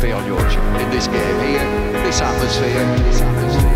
be on your in this game here, this atmosphere. This atmosphere.